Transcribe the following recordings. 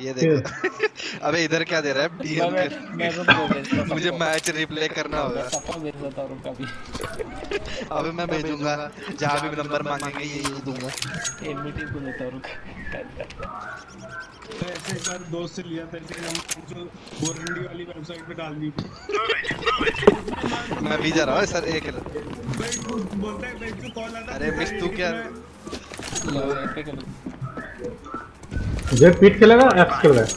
ये देखो। अबे इधर क्या दे रहा है? डीएम मैं मैं तो मुझे मैच रिप्ले करना होगा। अबे मैं भेजूँगा। जहाँ भी नंबर मांगेंगे ये ये दूँगा। एनबीटी को देता हूँ ऐसे एक बार दोस्त से लिया था हम जो वाली वेबसाइट पे डाल दी। मैं भी जा रहा हूँ सर एक बोलता है कॉल आता अरे मिस तू क्या लो एपे कर जेट पीट खेलेगा एक्स खेल रहा है।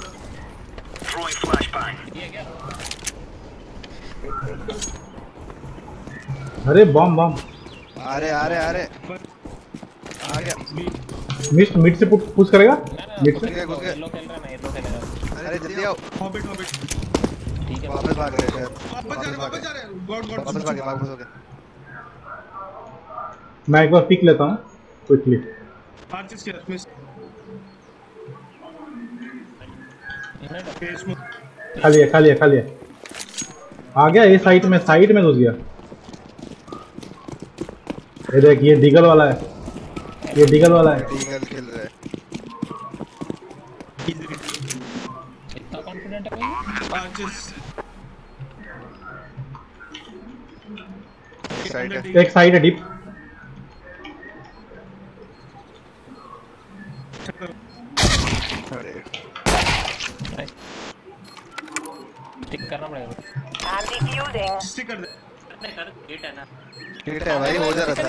अरे बम बम अरे अरे अरे आ गया। मिड मिड से पुश करेगा? मिड से? गया घुस गया। येलो खेल रहा है येलो खेलेगा अरे जल्दी आओ। हॉबिट हॉबिट ठीक है वापस भाग रहे हैं वापस जा रहे वापस जा रहे। गॉड गॉड वापस भागे वापस हो गए मैं एक बार पिक लेता हूँ क्विकली आर्चिस के मिस में खाली है खाली है खाली है। आ गया ये साइड में साइड में घुस गया। ये देख ये डिगल वाला है। ये डिगल वाला है। ईगल खेल रहा है। इतना कॉन्फिडेंट है है एक साइड है डीप अरे टिक करना पड़ेगा I'm defusing. स्टिक कर दे। हिट है भाई हो जा रहा था।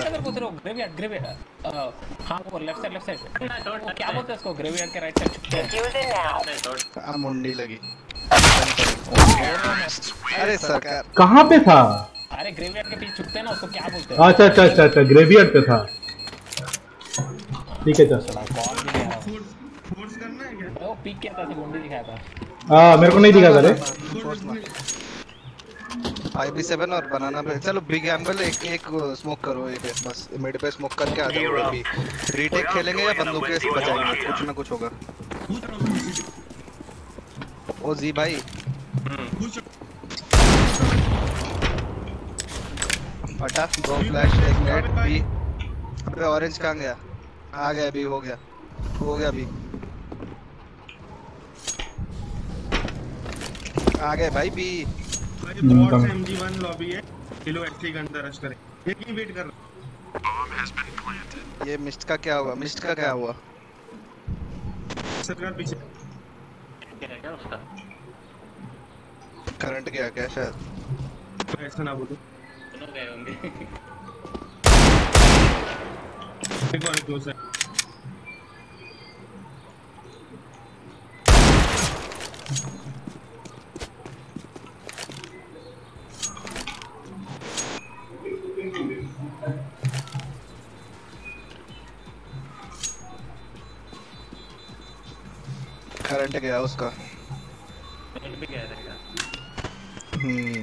ग्रेवियार्ड ग्रेवियार्ड हाँ वो लेफ़्ट साइड लेफ़्ट साइड क्या बोलते हैं इसको ग्रेवियार्ड के राइट साइड. आ मुंडी लगी। अरे सरकार। कहाँ पे था? अरे ग्रेवियार्ड के पीछे छुपते हैं ना उसको क्या बोलते हैं? अच्छा अच्छा अच्छा अच्छा ग्रेवियर्ड पे था। ठीक है चल। कॉल भी नहीं फोर्स करना है क्या? वो पीक किया था ऐसे गुंडी दिखाया था। आ, मेरे को नहीं दिखा था रे। फाइव बी सेवन और बनाना पे चलो बिग एम्बल एक एक स्मोक करो एक बस। मिड पे स्मोक करके आ जाओ अभी। रीटेक खेलेंगे या बंदूकें से बचाएँगे? कुछ ना कुछ होगा। ओ जी भाई। हटा दो फ्लैश एक नेट बी अबे ऑरेंज कहाँ गया? आ गया अभी हो गया। हो गया बी आ गए भाई बी एमजी1 लॉबी है। ये लोग एक्चुअली अंदर रश करें। एक ही? वेट कर ये मिस्ट का क्या हुआ? मिस्ट का क्या हुआ? सरकार पीछे? करंट गया क्या शायद? ऐसा ना बोलो। गए होंगे। एक और क्लोज है करंट गया उसका। हम्म।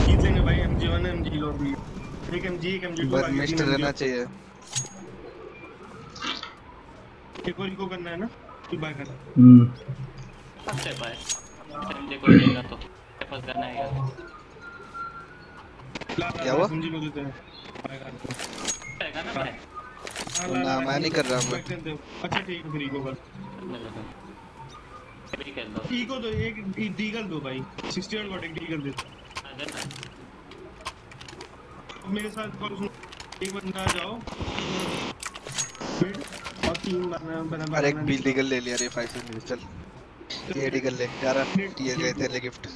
जीत लेंगे भाई एमजी1 एमजी लॉबी एक एमजी एक एमजी बस मिस्ट रहना चाहिए। और इको करना है ना? तू बाय कर। हम्म। क्या हुआ? एमजी को देते हैं। बाय कर। हाँ, ला, ना मैं नहीं कर रहा मैं। अच्छा ठीक है फिर इको कर इको दो एक डीगल दो भाई। 60 और गॉट एक डीगल दे। मेरे साथ कॉल सुनो। एक बंदा जाओ। और तीन बना बना अरे एक बिल डिगल ले लिया रे फाइव से मिल चल। ये डिगल ले। यार ये गए तेरे गिफ्ट।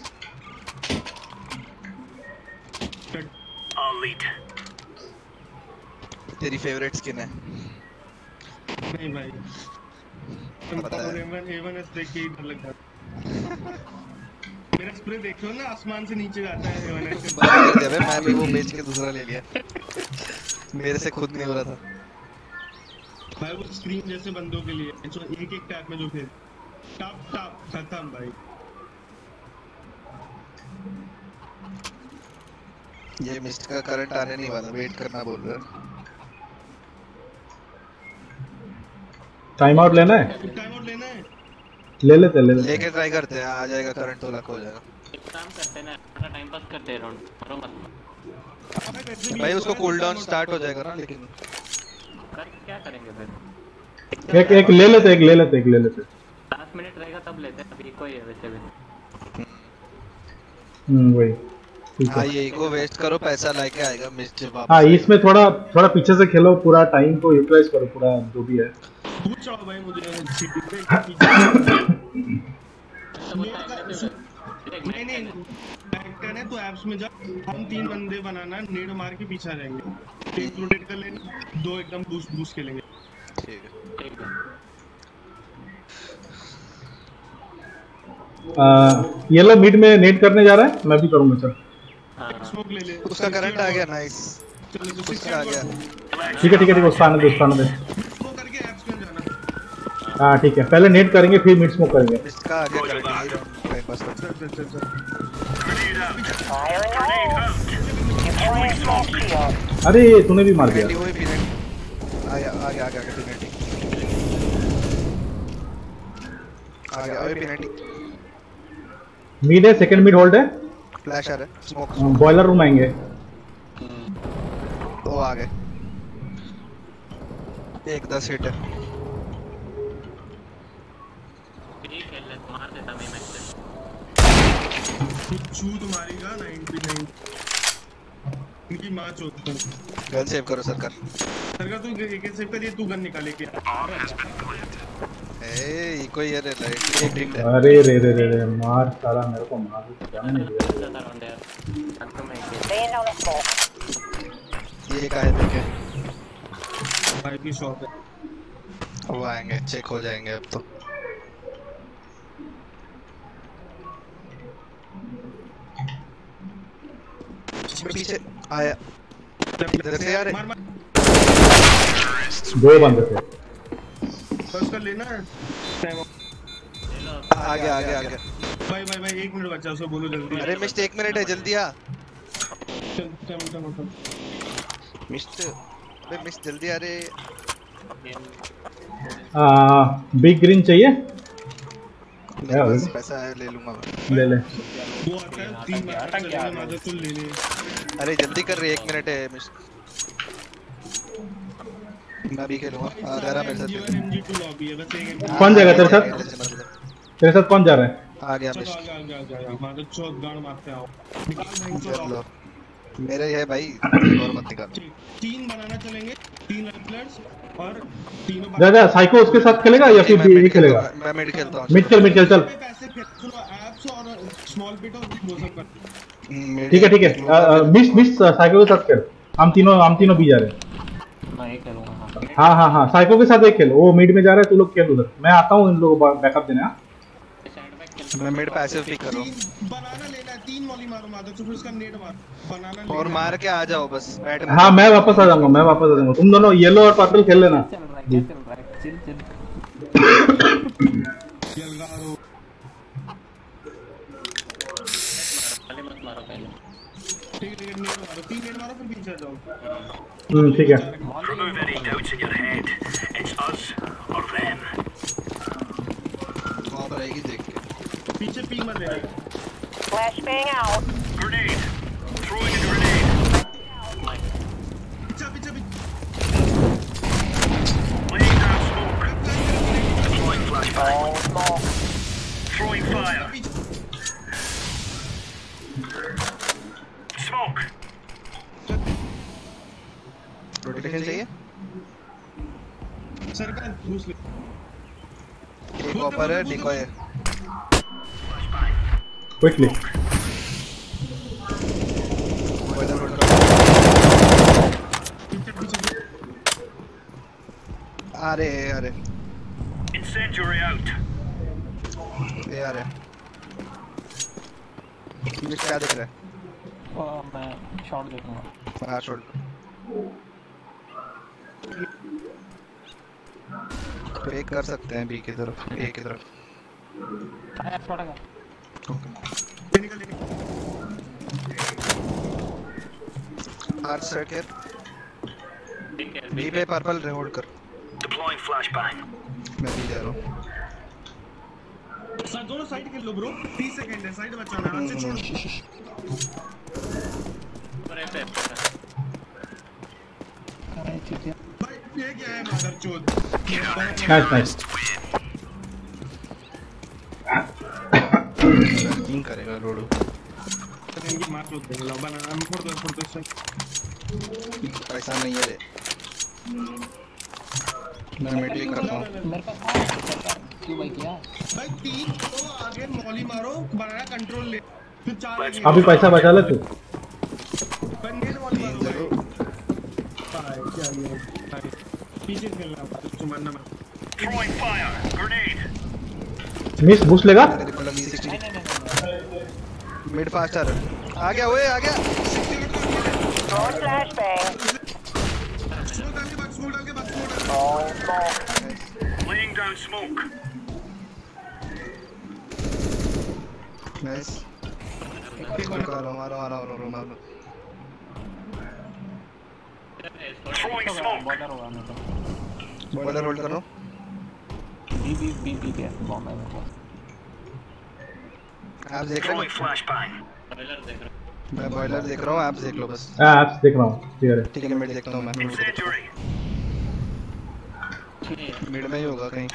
तेरी फेवरेट स्किन है। नहीं भाई। है। ही है। मेरा स्प्रे देखो ना आसमान से नीचे जाता है एवन एस बंद कर दिया मैं भी वो बेच के दूसरा ले लिया। मेरे से खुद नहीं हो रहा था। भाई वो स्क्रीन जैसे बंदों के लिए जो एक एक टैप में जो फिर टप टप खत्म भाई। ये मिस्ट का करंट आने नहीं वाला वेट करना बोल रहा है। टाइम आउट लेना है? टाइम आउट लेना है। ले लेते ले लेते लेके ट्राई करते हैं आ जाएगा करंट तो लक हो जाएगा। काम करते हैं ना अपना टाइम पास करते हैं राउंड मारो मत। भाई, एक उसको कूल डाउन स्टार्ट हो जाएगा ना लेकिन कर क्या करेंगे फिर? एक एक ले लेते एक ले लेते एक ले लेते लास्ट मिनट रहेगा तब लेते हैं अभी कोई है वैसे भी। हम्म वही। हाँ। ये को वेस्ट करो पैसा लेके आएगा मिस्टर हाँ इसमें थोड़ा थोड़ा पीछे से खेलो पूरा टाइम को यूटिलाइज करो पूरा जो भी है। भाई मुझे नहीं नहीं है तो एप्स में जा हम तीन बंदे बनाना नेड मार के पीछे आ जाएँगे एक रोटेट कर लेंगे दो एकदम बूस्ट बूस्ट खेलेंगे ठीक है ठीक है येलो मिड में नेट करने जा रहा है मैं भी करूँगा चल। स्मोक ले ले। उसका करंट आ गया नाइस चलो तो उसका आ गया। ठीक है ठीक है ठीक है उसका आने दे उसका आने दे स्मोक करके एप्स में जाना। हाँ ठीक है। पहले नेट करेंगे फिर मिड स्मोक करेंगे। इसका आ गया करंट चल चल चल चल। shield. अरे तूने भी मार दिया। आ गया आ गया आ गया पेनल्टी आ गया अभी पेनल्टी मिड है सेकंड मिड होल्ड है। फ्लैश आ रहा है स्मोक बॉयलर रूम आएँगे। वो आ गए एक दस हिट है। ठीक ले मार देता मैं से छू 99 इनकी माँ चोट कर गन सेव करो। सरकार सरकार तू एक सेव करिए तू गन निकाले के अरे रे रे रे रे मार सारा मेरे को मार जाने नहीं दिया यार. ये का है देखे भाई की शॉप है वो आएँगे चेक हो जाएँगे अब तो पीछे आया इधर से मार दो बंदे थे बस कर लेना। आ गया आ गया आ गया भाई भाई भाई एक मिनट बचा उसको बोलो जल्दी। अरे मिस्ट एक मिनट है जल्दी आ। चल चल चल चल मिस्ट अरे मिस्ट जल्दी आ रे। बिग ग्रीन चाहिए? मेरे पास पैसा है ले लूँगा ले ले। दो आता है तीन ले ले। अरे जल्दी कर रहे एक मिनट है मिस्ट मैं भी खेलूँगा। आ रहा मेरे साथ एमजी लॉबी है बस एक कौन जाएगा तेरे साथ? तेरे साथ कौन जा रहा है? आ गया चलो मिस्ट आगे आगे आगे मादर चौथ गाड़ मारते आओ। निकाल चलो लो। मेरे ये है भाई और मत निकाल। तीन बनाना चलेंगे तीन रेफलर्स और तीनों जा जा साइको उसके साथ खेलेगा या फिर ये खेलेगा? मैं मिड खेलता हूँ। मिड चल मिड चल। चल पैसे फेंक चलो एप्स और स्मॉल बिट और वो सब कर ठीक है ठीक है। मिस मिस साइको के साथ खेल। हम तीनों हम तीनों भी जा रहे हैं। मैं ही खेलूँगा। हाँ हाँ हाँ साइको के साथ एक खेल। वो मिड में जा रहा है तू लोग खेल उधर। मैं आता हूँ इन लोगों को बैकअप देने हाँ। साइड बैक खेल मैं मिड पैसिव पिक कर। रहा हूँ बनाना लेना तीन मॉली मारो मादर तो फिर उसका नेट मार। बनाना और मार के आ जाओ बस हाँ मैं वापस आ जाऊँगा मैं वापस आ जाऊँगा। तुम दोनों येलो और पर्पल खेल लेना। चल रहा है क्या चल रहा है चिल। चिल ठीक है ठीक है नेट मारो तीन नेट मारो फिर पीछे आ जाओ हम्म ठीक है Remove any doubts in your head. It's us or them. वहाँ पर आएगी देख के पीछे पी मत लेना Flashbang out. Grenade. Throwing a grenade. है है पीछे पीछे अरे अरे। Incendiary out. ये आ रहे ये क्या दिख रहा है? ओ, मैं शॉट देखूँगा हाँ। छोड़ फेक कर सकते हैं बी की तरफ़ ए की तरफ़। आया शॉट आया निकल निकल आर सेट कर बी पे पर्पल रिहोल्ड कर। Deploying flashbang. मैं भी जा रहा हूँ। सर दोनों साइड खेल लो ब्रो 30 सेकंड है साइड बचाना है अच्छे छोड़ है पे अरे चुतिया भाई ये क्या है मादरचोद नाइस नाइस करेगा सब पैसा नहीं है मैं मेडली करता हूँ मेरे पास क्यों भाई किया भाई तीन तो आगे मौली मारो बनाना कंट्रोल ले फिर चार अभी पैसा बचा ले तू नेट मौली मारो भाई क्या ये पीछे खेलना भाई तो मारना मत Throwing fire. Grenade. Miss boost लेगा तेरे को लगी 60 मिड फास्टर आ गया ओए आ गया के के डाल Throwing smoke. Laying down smoke. Nice मारो मारो मारो मारो Throwing smoke. बॉर्डर होगा मेरे को बॉयलर होल्ड करो बी बी बी है आप देख रहे हो। flashbang. मैं बॉयलर देख रहा हूँ आप देख लो बस। हाँ एप्स देख रहा हूँ क्लियर है। ठीक है मिड देखता हूँ मैं। मिड में ही होगा कहीं।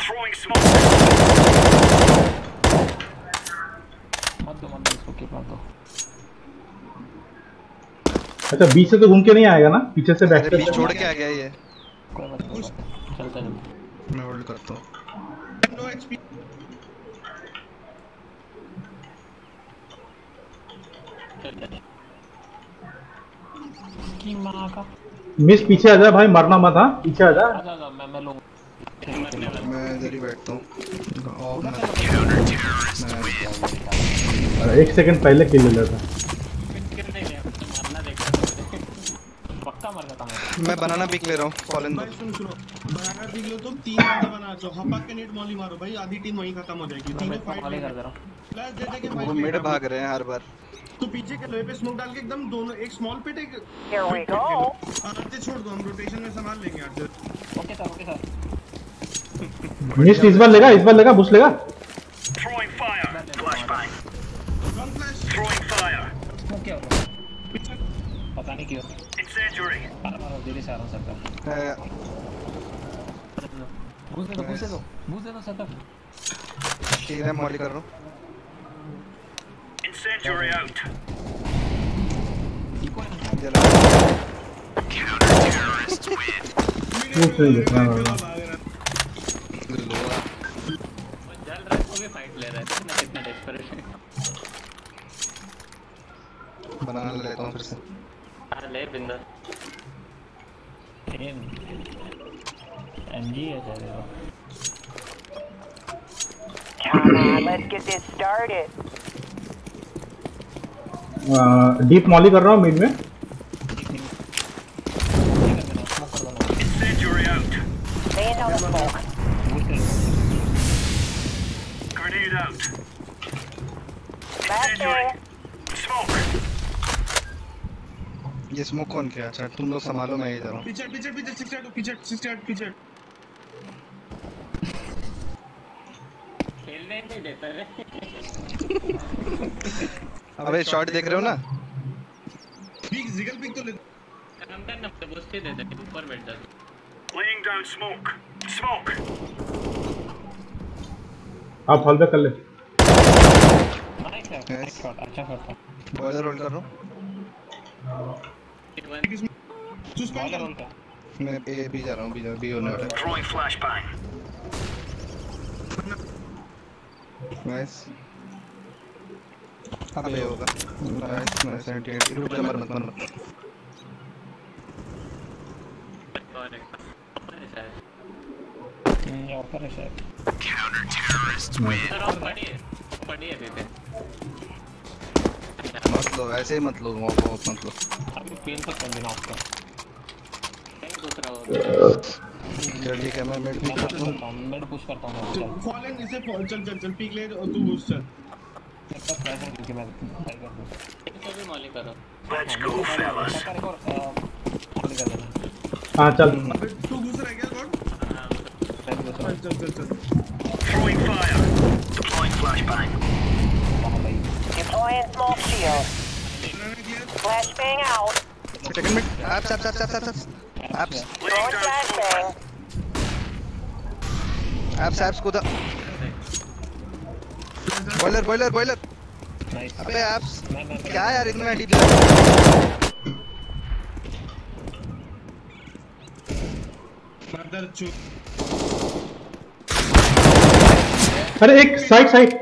मत दो मत दो इसको कीप मत दो अच्छा बीच से तो घूम के नहीं आएगा ना? पीछे से बैक अरे बीच छोड़ के आ गया ये। कोई बात नहीं चलता चलता मैं होल्ड करता हूँ। नो एचपी की माँ का मिस पीछे आ जा भाई मरना मत हाँ? पीछे आ जा। मैं मैं लूँगा। मैं इधर ही बैठता हूँ। एक सेकंड पहले किल ले लेता मारना देखा पक्का मर जाता मैं मैं बनाना पिक ले रहा हूँ फॉलन भाई सुन सुनो। बनाना पीक लो तुम तीन बंदे बना दो हपक के नेट मौली मारो भाई आधी टीम वहीं खत्म हो जाएगी। तीनों फाइट खाली कर दे रहा हूँ। प्लस दे दे के वो फाइट मिड भाग रहे हैं हर बार। तो पीछे के लोहे पे स्मोक डाल के एकदम दोनों एक स्मॉल पिट एक Here we go. आते छोड़ दो हम रोटेशन में संभाल लेंगे आते okay sir okay sir miss इस बार लेगा इस बार लेगा बूस्ट लेगा। Throwing fire. Flashbang. Flash Throwing fire. वो क्या होगा पीछे पता नहीं क्यों। Incendiary. मारो मारो धीरे से आ रहा हूँ सर है, घुस दे दो घुस दे दो घुस दे दो सर ठीक है मॉली कर रहा हूँ Incendiary out. जला बूस्ट नहीं देखना भाग रहा लोहा जल रहा को भी फाइट ले रहा है कितना कितना डेस्परेट है बनाना लेता हूँ फिर से हाँ ले बिंदा एमजी है शायद ये Come on, let's get this started. Deep molly कर रहा हूँ मिड में out. Laying down the smoke. Grenade out. Flashbang. Smoke. ये स्मोक कौन किया। अच्छा तुम लोग संभालो मैं इधर हूँ। पीछे पीछे पीछे सिक्स एट पीछे सिक्स एट पीछे। खेलने नहीं देता रे। अबे शॉट देख रहे हो ना? पीक जिगल पीक तो ले। काम कर ना बूस्ट ही दे दे ऊपर बैठ जा Laying down smoke. Smoke. आप फॉल बैक कर ले। नाइस शॉट अच्छा शॉट बॉयलर होल्ड कर रहा हूँ। तू स्पैम बॉलर कर रोल मैं ए भी जा रहा हूँ बी जा बी होने वाला है Throwing flashbang. नाइस अब ये होगा। नाइस नाइस 78 रुक जा मर मत मर मत और एक ऊपर मत लो ऐसे ही मत लो ऑफ़ मत लो अभी पेन तक कर देना ठीक है मैं मिड पुश करता हूँ। मिड पुश करता हूँ फॉलन इसे fall- चल चल चल पीक ले और तू बूस्ट चल। मेरे पास फ्लैश है क्योंकि मैं ट्राई कर दूँ। इसको भी मॉली करो। कॉल कर देना। हाँ चल। अबे तू घुस रहा है क्या गॉड ट्राई कर चल चल चल। Throwing fire. Deploying flashbang. Deploying smoke shield. Flashbang out. Second mid आप आप आप आप आप apps Throwing flashbang. Apps apps कूदा बॉयलर बॉयलर बॉयलर नाइस अबे मैं- क्या यार इतना डीप मदर चू अरे एक साइड साइड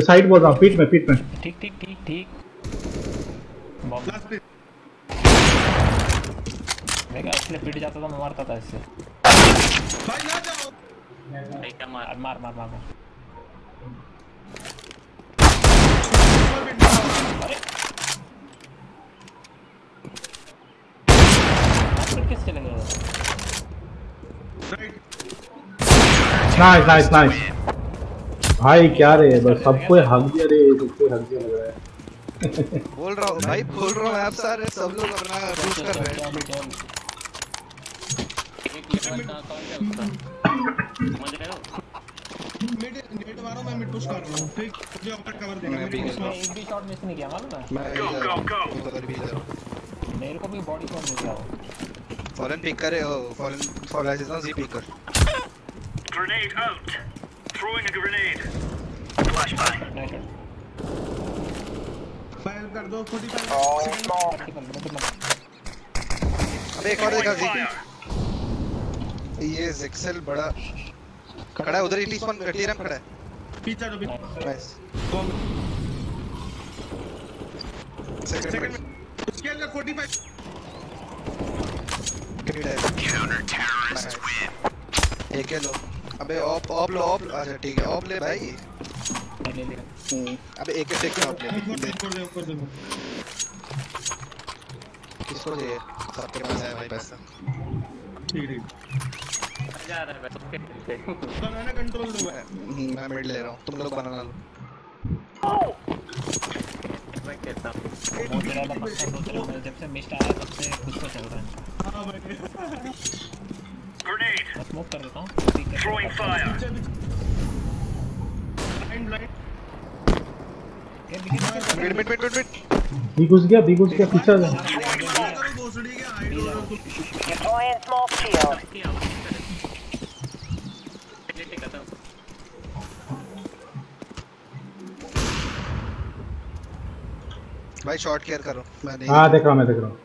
साइड बोल रहा हूँ पीठ में पीठ में ठीक ठीक ठीक ठीक। बॉम्ब लास्ट पे मैं क्या इसलिए पिट जाता था मैं मारता था इससे। भाई ना जाओ। मार मार मार मार मार। अरे। आप पिट किस चले गए राइट नाइस नाइस नाइस भाई क्या रे बस सबको हक दिया रे सबको हक दिया लग रहा है बोल रहा हूँ भाई बोल रहा हूँ एप्स आ रहे सब लोग अपना पुश कर रहे हैं एक है हो मिड नेट मारो मैं मिड पुश कर रहा हूँ ठीक मुझे ऊपर कवर देना मैं एक भी शॉट मिस नहीं किया मालूम है मैं Go, go, go. उधर भी इधर मेरे को भी बॉडी कौन मिल गया वो फॉलन पिक करे हो फॉलन फॉल रेजिस्टेंस जी पिक कर Grenade out. Throwing a grenade. Flashbang. Fire कर दो 45 Throwing smoke. ठीक है बिल्कुल मत अबे एक और देखा जी ये जिक्सेल बड़ा खड़ा है उधर ही टीस्पॉन टीरम खड़ा है। पीछे भी नाइस कॉम सेकंड में उसके अंदर 45 हिट है। Nice. एक है लो। अबे ऑप ऑप लो ऑप अच्छा ठीक है ऑप ले भाई। मैं ले अबे एक एक ऑप ले ऊपर दे ऊपर दे किसको सबके पास है भाई पैसा। ठीक ठीक जा रहा है बस ओके बनाना कंट्रोल दो मैं मिड ले रहा हूँ। तुम लोग बनाना लो। मैं कहता हूँ तेरा वाला पक्का दो तेरा मैं जब से मिस्ट आया, तब से खुद को चल रहा है। हाँ भाई. मैं स्मोक कर देता हूँ Throwing fire. पीछे ब्लाइंड ब्लाइंड ये begin mid mid mid mid mid B घुस गया बी घुस गया पीछे आ गया। करो भोसड़ी के हाइड रहा Deploying smoke shield. भाई शॉर्ट केयर करो मैं नहीं हाँ देख रहा हूँ मैं देख रहा हूँ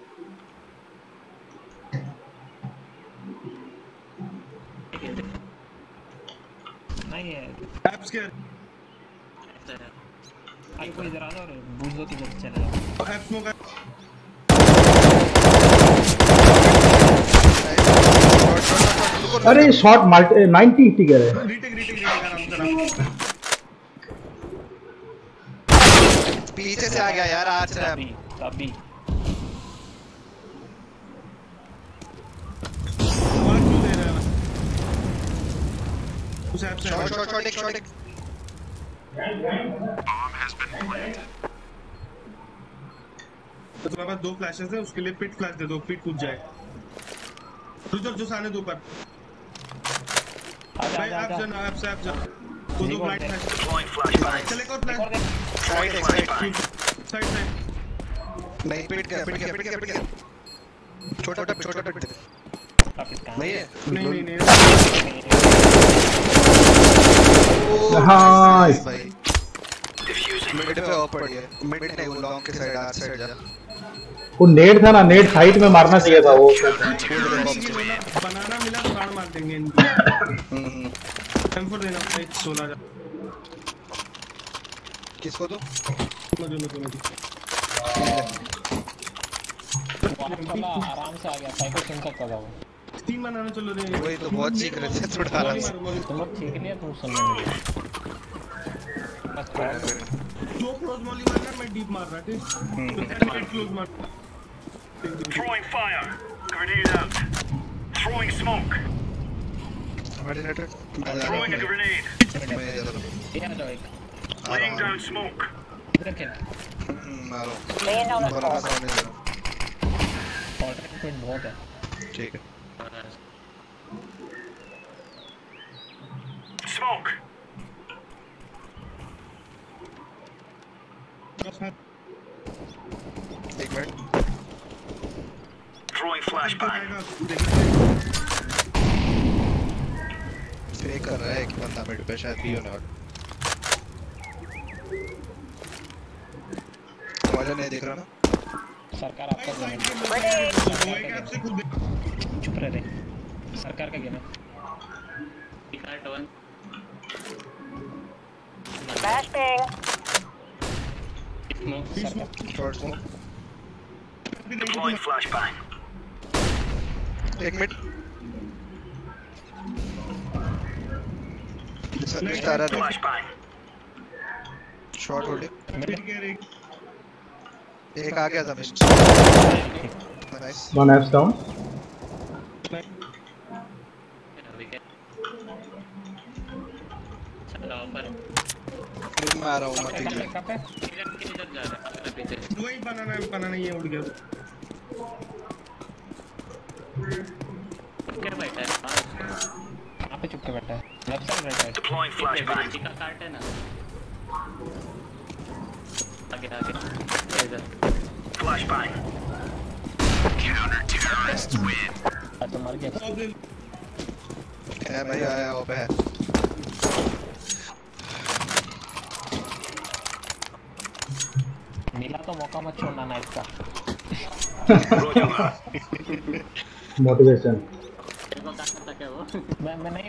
आई इधर आ जाओ बूझ जब चले जाओ स्मोक अरे शॉट मल्टी 90 हिट गया रीटेक रीटेक रीटेक आराम से पीछे से आ गया यार आज रहा अभी अभी। मार क्यों दे रहा है उस ऐप से शॉर्ट शॉर्ट शॉर्ट एक शॉर्ट एक तो तुम्हारे पास दो फ्लैशेस है उसके लिए पिट फ्लैश दे दो पिट कूद जाए। रुक जाओ जो सामने दो जा भाई आप जाना आप से आप जाना। वो दो ब्लाइंड फ्लैश चले को और flash side side side side नहीं पिट गया पिट गया पिट गया पिट गया। छोटा छोटा छोटा पिट नहीं है नहीं। नहीं। हाँ भाई। मिड पे ऑफ़ पड़ी है। मिड नहीं वो लॉन्ग के साइड आर साइड जा। वो नेट था ना नेट साइड में मारना चाहिए था वो। बनाना मिला तो गाड़ मार देंगे इनको। हम्म, M4 देना भाई 16 जा किसको दो? मुझे मुझे मुझे आराम से आ गया। साइको सुन सकता था वो। तीन बनाना चलो रे वही तो बहुत सीख रहे थे थोड़ा आराम से तुम लोग लिया तुम सुन लेंगे दो क्लोज मॉली मारना मैं डीप मार रहा ठीक तो एट एट क्लोज मार Throwing fire. Grenade out. Throwing smoke. हमारे नेटवर्क Throwing a grenade. मैं इधर हूँ। ये आ जाओ एक रहा Laying down smoke. इधर खेल हम्म, रहा हूँ इधर हूँ। ऑल्टरनेट बहुत है ठीक है Smoke. एक मिनट Throwing flashbang. जाएगा देखना फेक कर रहा है एक बंदा मिड पे शायद भी होने वाला वाला नहीं देख रहा ना सरकार आपका भाई गेम है एक चुप रह रे सरकार का गेम है. Flashbang. Smoke. सरकार मिस्ट आ रहा है Flashbang. होल्डिंग एक आ गया था नाइस वन एप्स डाउन मैं आ रहा हूँ मत पे किधर जा रहा है पीछे वही बनाना है बनाना ये उड़ गया। क्या बैठा है। हाँ, पे चुप के बैठा है। Deploying flashbang. बिल्ली का कार्ट है ना आगे आगे इधर Flashbang. अच्छा मर गया है भाई आया हो है मिला तो मौका मत छोड़ना नाइफ का मोटिवेशन वो मैं मैं नहीं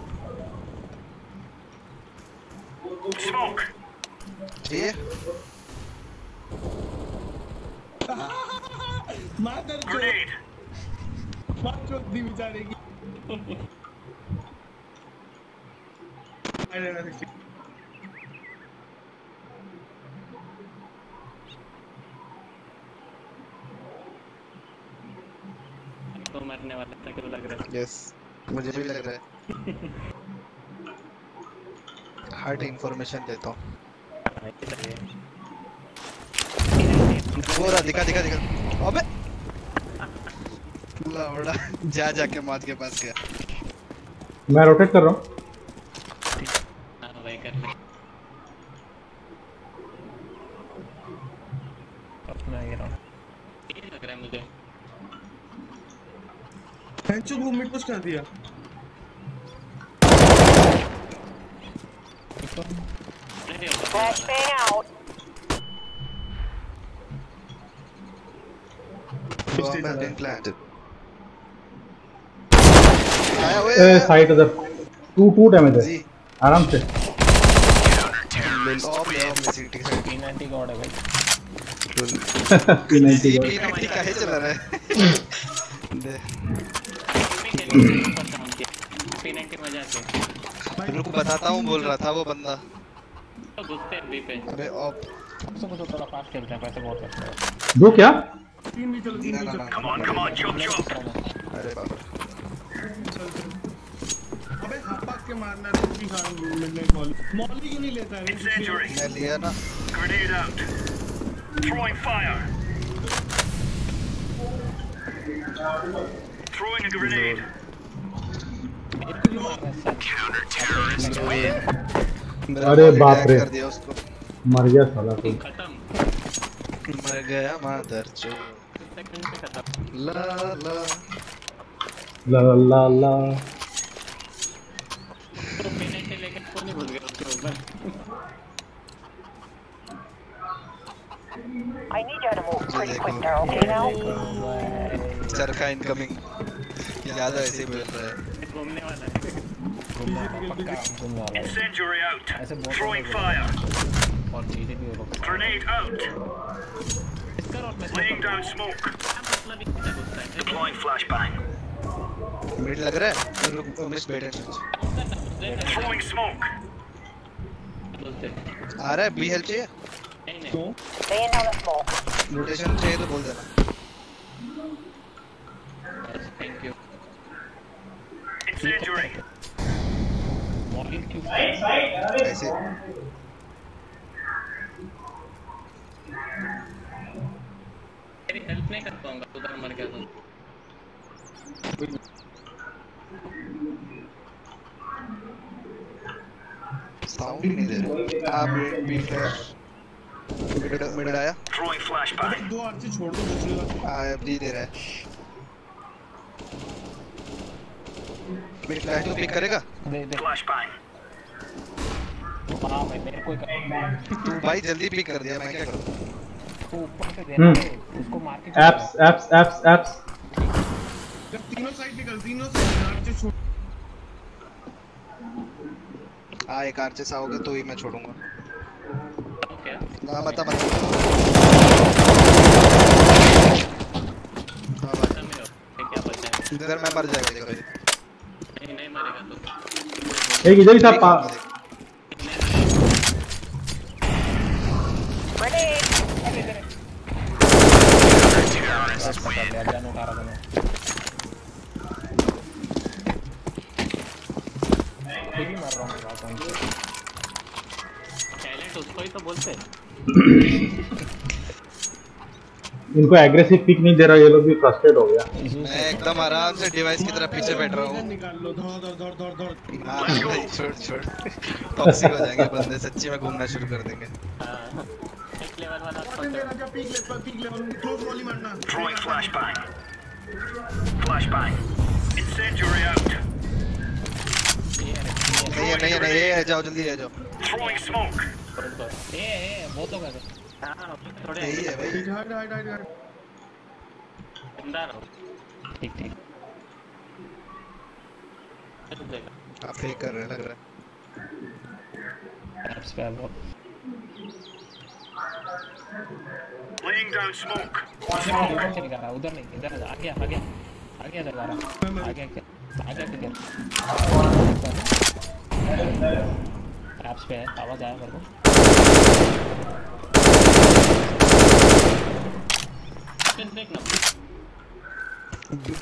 यस मुझे भी लग रहा है। हार्ट इंफॉर्मेशन देता हूँ। हाँ, वो रहा दिखा दिखा दिखा। अबे! लवड़ा जा जाके माज के पास गया। मैं रोटेट कर रहा हूँ है हाँ भाई कर ले अपना ये रहा ये लग रहा है मुझे को मिड पुश कर दिया। साइड उधर। टू टू डैमेज है आराम से। गॉड है भाई। P ninety G P ninety का है चला रहा है? दे पी90 मज़ा के रुक बताता हूँ बोल रहा था वो बंदा घुसते बी पे अबे ऑफ़ दो क्या. अरे बाबा अबे के मारना खा कॉल मॉली नहीं लेता है मैं लिया ना. Throwing a grenade. अरे बाप रे। कर दिया उसको। मर गया साला कोई मर गया मादर चो सेकंड से खत्म ला ला। ला ला ला। ला तो पी90 लेके कौन नहीं घुस गया उसके ऊपर I need you to move pretty quick there, okay now? चरखा इनकमिंग याद है ऐसे बोल रहा है। घूमने वाला है है Incendiary out. Throwing fire. और चीज़ें भी हो Grenade out. Laying down smoke. मतलब ही है Deploying flashbang. मिड लग रहा है रुक miss and switch Throwing smoke. आ रहा है बी हेल्प चाहिए नहीं नहीं. रोटेशन चाहिए तो बोल देना ऐसे हेल्प नहीं कर पाऊँगा उधर मर गया साउंड ही नहीं दे रहा आप आया दो छोड़ दो हाँ, दे रहा है। मिड फ्लैश तो पिक करेगा? दे दे। Flashbang. हाँ भाई मेरे को तू भाई जल्दी पिक कर दिया मैं क्या करूँ? तू ऊपर से दे हम्म। उसको मार के एप्स एप्स एप्स एप्स जब तीनों साइड निकल तीनों साइड आर्ची छोड़ हाँ एक आओगे तो ही मैं छोड़ूँगा। ओके ना मत मत हाँ बचा है। इधर मैं मर जाएगा देखो ये। नहीं नहीं मरेगा तो एक इधर ही था पा हूँ है टैलेंट उसको ही तो बोलते इनको एग्रेसिव पिक नहीं दे रहा ये लोग भी फ्रस्ट्रेट हो गया मैं एकदम आराम से डिवाइस की तरफ़ पीछे बैठ रहा हूँ निकाल लो दौड़ दौड़ दौड़ दौड़ दौड़ हाँ भाई छोड़ छोड़ टॉक्सिक हो जाएँगे बंदे सच्ची में घूमना शुरू कर देंगे एक लेवल वाला peek level peek level close volley मारना Throwing flashbang. Flashbang. Incendiary out. ये है नहीं है नहीं है नहीं है ये जाओ जल्दी आ जाओ Throwing smoke. ये ये बहुत होगा हाँ थोड़े यही है भाई। हाइड हाइड हाइड हाइड ज़िंदा रहो ठीक ठीक। आप फेक कर रहे लग रहा है। एप्स पे अब Laying down smoke. उधर नहीं इधर आ गया आ गया आ गया लगा रहा आ गया क्या? आ गया किधर एप्स पे आवाज़ आया मेरे को।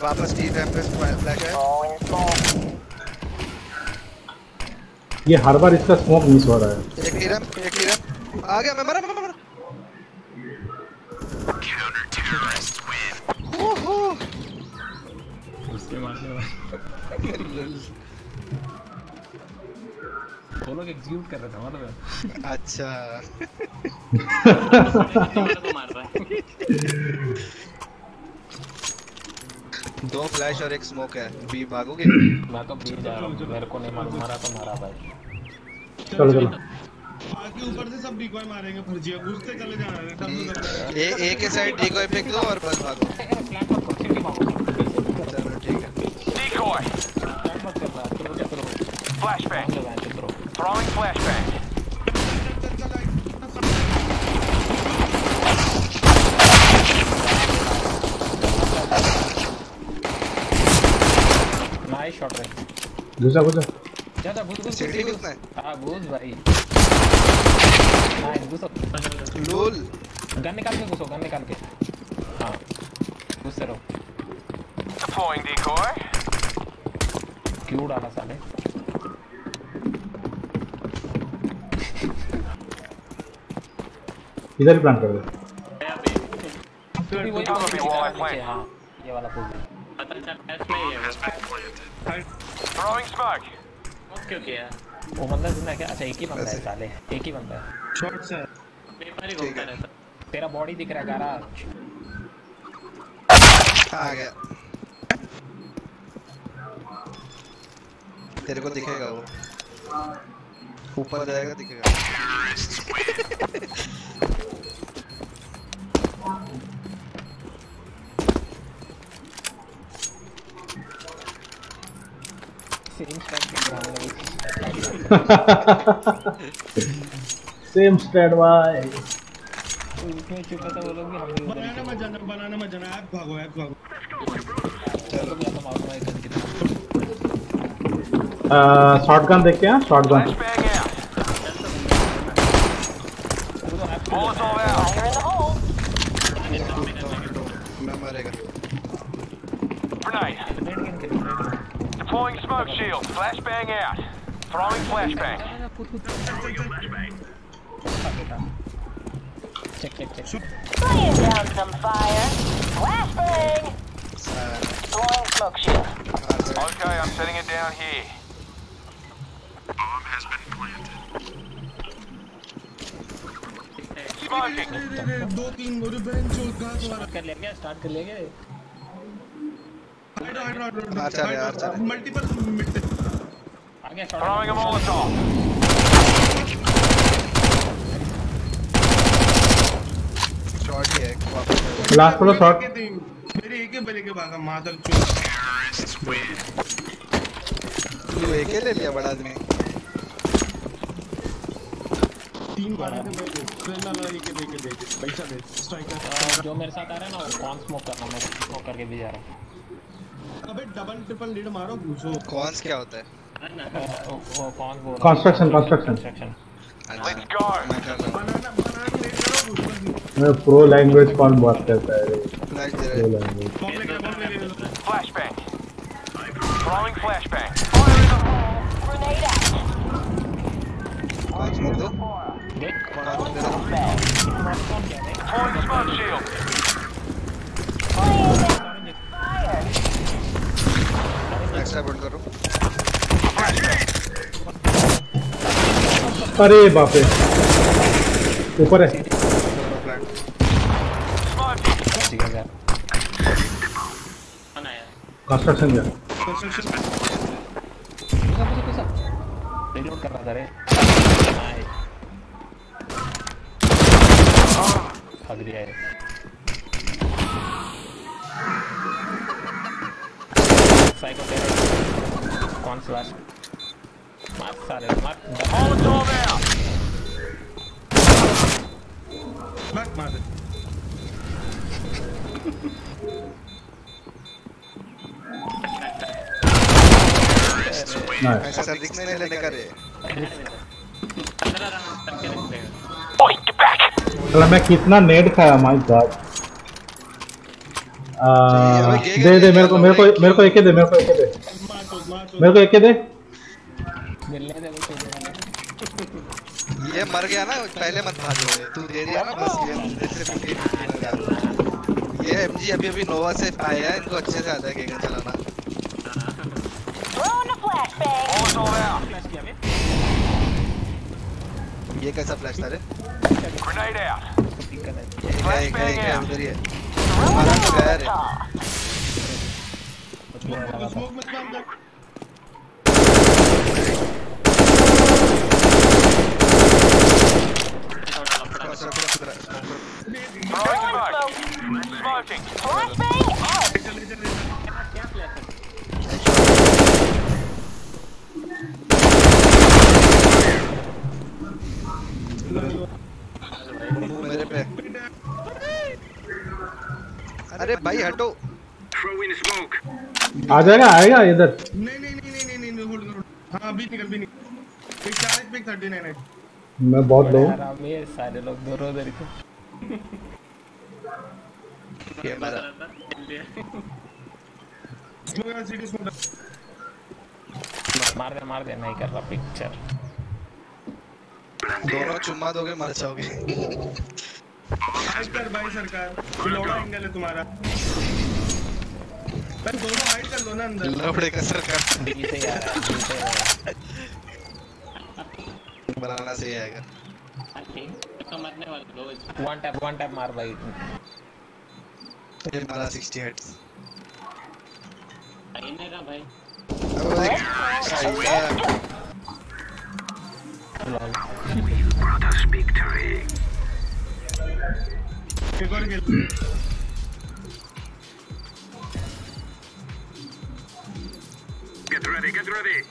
वापस टी रैम पे फ्लैश है। ये हर बार इसका स्मोक मिस हो रहा है। एक रैम एक रैम आ गया मैं मरा मैं मरा ओहो। उसके मारने वो लोग एग्जीक्यूट कर रहे थे मतलब। अच्छा। को मार रहा है दो फ्लैश और एक स्मोक है। बी भागोगे? मैं तो बी जा रहा हूँ। मेरे को नहीं मालूम। मारा तो मारा भाई। चलो चलो। बाकी ऊपर से सब डिकॉय मारेंगे फर्जिया घुसते चले जा रहे हैं। ए ए के साइड डिकॉय फेंक दो और बस भागो प्लान मत कर सिटी मारो चलो ठीक है Decoy. प्लान मत कर रहा करो क्या करो Flashbang. चलो वैन करो Throwing flashbang. नाइस शॉट भाई घुसा घुसा जा जा घुस घुस सीढ़ी घुसना है हाँ घुस भाई। नाइस घुसो। लोल। गन निकाल के घुसो गन निकाल के। हाँ घुसते रहो। Deploying decoy. क्यों डाला साले? इधर ही प्लान कर दो. हाँ ये वाला पोजीशन पता चल मैच में ही है Throwing smoke. वो बंदा ज़िंदा क्या अच्छा एक ही बंदा है साले एक ही बंदा है शॉट से पेपर ही घूमता रहता तेरा बॉडी दिख रहा है गारा आ गया तेरे को दिखेगा वो ऊपर जाएगा दिखेगा ग्राउंड में सेम स्टैट भाई उसमें बनाना मत जाना बनाना मत जाना ऐप भागो ऐप भागो चलो मैं तो मारूँगा एक गन की शॉटगन देखते हैं shotgun Flashbang out. Throwing flashbang. Check check check Laying down some fire. Flashbang. Throwing smoke shield. Okay, I'm setting it down here. Bomb has been planted. Smoking. रे, रे, रे, दो तीन और बेंच कहाँ तुम्हारा कर लेंगे स्टार्ट कर लेंगे हाइड हाइड हाइड आर्चर है, आर्चर है। Multiple mid आगे Throwing a Molotov. ही है लास्ट वाला शॉट मेरे एक ही बले के भागा मादर win. तू एक ही ले लिया बड़ा आदमी तीन बार के मेरे ट्रेन वाला एक ही देके दे पैसा दे स्ट्राइकर जो मेरे साथ आ रहा है ना वो कौन स्मोक करना मैं स्मोक करके भी जा रहा अबे डबल ट्रिपल लीड मारो घुसो कौन क्या होता है? हूँ वो- वो कौन बोल construction construction construction Let's go. मैं कर रहा बनाना बनाना लीड करो घुसो मैं प्रो लैंग्वेज कौन बात करता है रे हूँ फ्लैश दे प्रो रहा है लैंग्वेज बॉम्ब लेके बॉम्ब लेके Flashbang. Throwing flashbang. Fire in the hole. Grenade out. कौन स्मोक दो देख कौन स्मोक दे रहा हूँ कौन क्या देख Deploying smoke shield. Laying down fire. Extra built करो अरे बाप रे। ऊपर है। है कंस्ट्रक्शन रिलोड कर रहा था रे भाग दिया है साइको टेरर कौन स्लैश मार सारे मार Molotov out. बैक मार दे नाइस ऐसा रिस्क नहीं लेने का रे Oi, get back. चलो मैं कितना नेट खाया माय गॉड दे दे मेरे को मेरे को मेरे को एक दे मेरे को एक दे। मार को एक दे। ये मर गया ना पहले मत भागो तू दे दिया ना बस ये ये एमजी अभी अभी नोवा से आया है इनको अच्छे से आता है गेम चलाना. फ्लैश ये कैसा फ्लैश था रे out. दिक्कत है क्या है है उधर ही है हमारा a तो गया रे Molotov. कुछ बुरा लगा था स्मोक मत काम कर Throwing smoke. Smoking. Flashbang out. चले चले मेरे पे अरे भाई हटो. आ जाएगा आएगा इधर। नहीं नहीं नहीं नहीं नहीं नहीं होल्ड करो हाँ अभी निकल भी निकल एक चालीस पे थर्टी नाइन है मैं बहुत लो आराम में सारे लोग दूर उधर थे ये मेरा स्मोक सिटी स्मोक मार दे मार दे नहीं कर रहा पिक्चर दोनों चुम्मा दोगे मर जाओगे। हाइड कर भाई सरकार लौड़ा एंगल है तुम्हारा। पर दोनों हाइड कर दो ना अंदर। लफड़े का सरकार। है आ रहा बनाना सही आएगा। मरने वाले दो वन टैप वन टैप मार भाई। ये मारा 60 हेड्स नहीं रहा भाई। अब एक lol Brothers Que corre Get ready, get ready.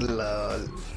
LOL